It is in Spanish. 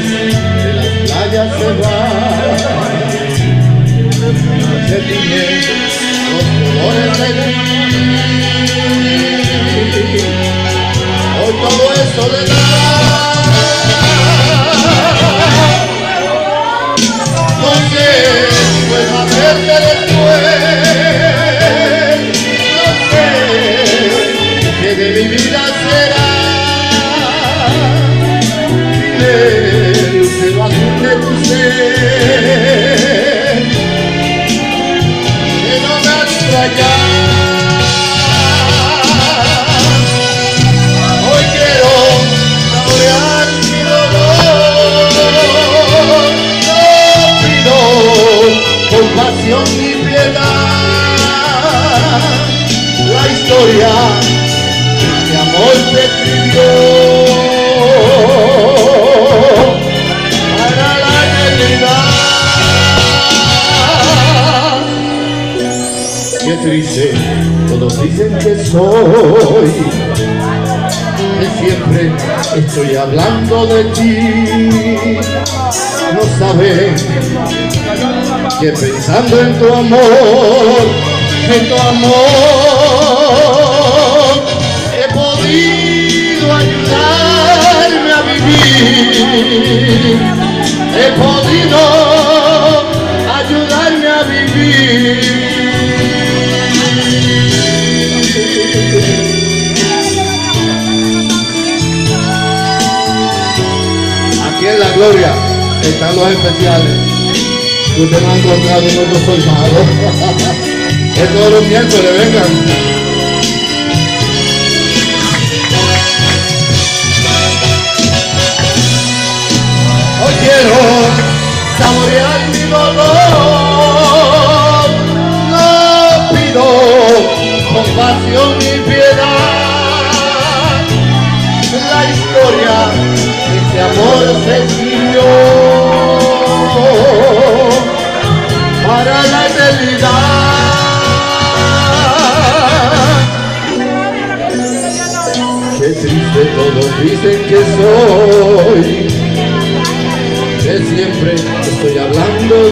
de las playas se van. La historia de amor se escribió Qué triste, todos dicen que soy que siempre estoy hablando de ti. No saben que pensando en tu amor, en tu amor, he podido ayudarme a vivir. He podido ayudarme a vivir. Aquí en la gloria están los especiales usted no ha encontrado en otros soldados. es todos los miércoles, vengan. Hoy quiero saborear mi dolor. No pido compasión ni piedad. La historia triste todos dicen que soy. Que siempre estoy hablando